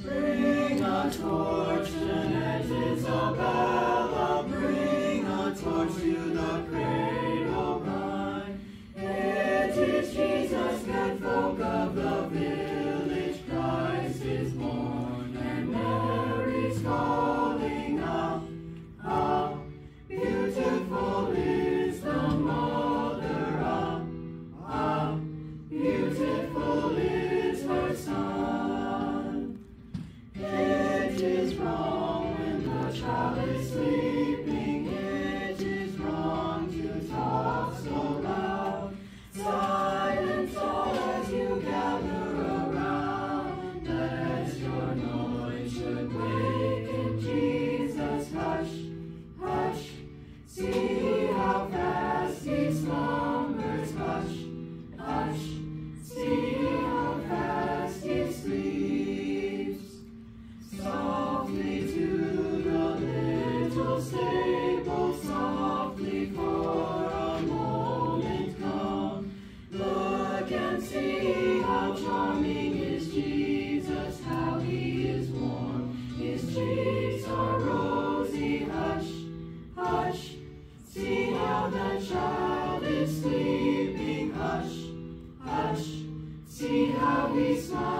Bring a torch, Jeanette Isabella, bring a torch to the cradle bride. It is Jesus, good folk of the village, Christ is born, and Mary's calling is wrong when the child is see how charming is Jesus, how he is warm. His cheeks are rosy, hush, hush. See how the child is sleeping, hush, hush. See how he smiles.